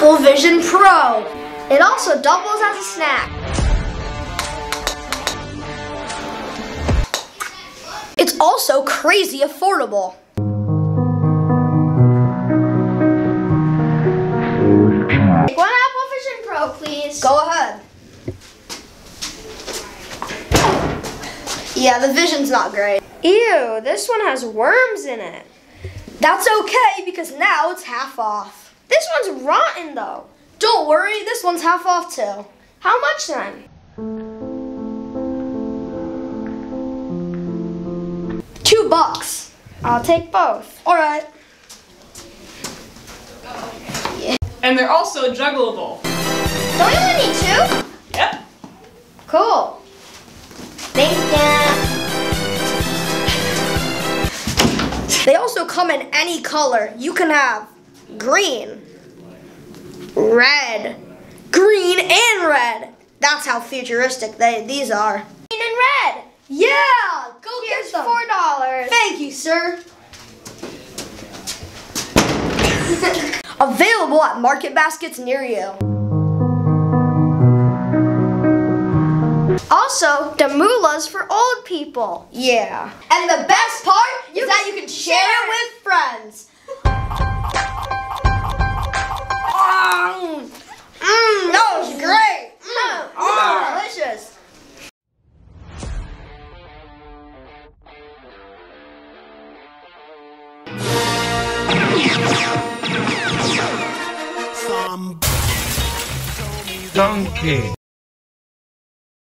Apple Vision Pro. It also doubles as a snack. It's also crazy affordable. One Apple Vision Pro, please. Go ahead. Yeah, the vision's not great. Ew, this one has worms in it. That's okay because now it's half off. This one's rotten though. Don't worry, this one's half off too. How much then? Two bucks. I'll take both. All right. Yeah. And they're also juggleable. Don't you only need two? Yep. Cool. Thank you. They also come in any color. You can have green, red, green and red. That's how futuristic they these are. Green and red. Yeah, go Here's get four dollars. Thank you, sir. Available at market baskets near you. Also, the moolah's for old people. Yeah. And the best part is that you can share it with friends. Donkey.